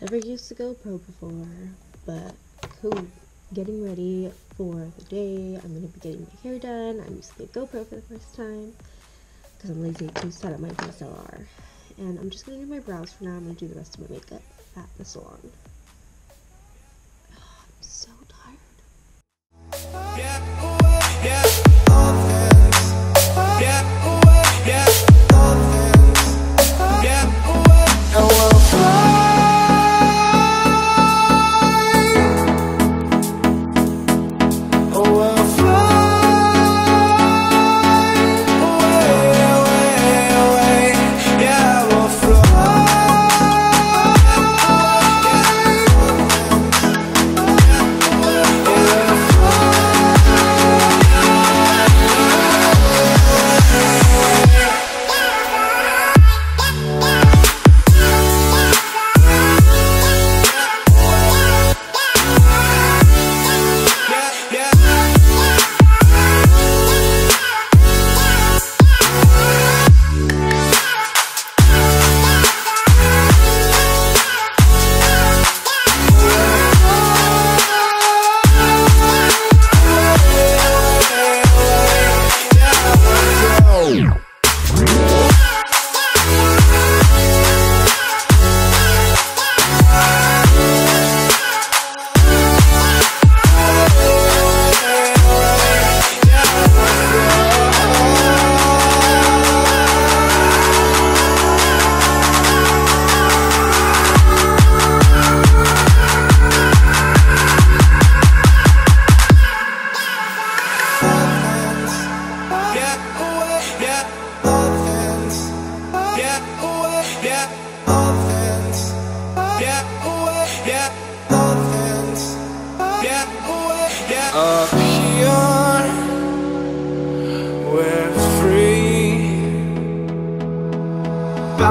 Never used to GoPro before, but cool. Getting ready for the day. I'm gonna be getting my hair done. I'm using a GoPro for the first time because I'm lazy to set up my DSLR. And I'm just gonna do my brows for now. I'm gonna do the rest of my makeup at the salon. Yeah,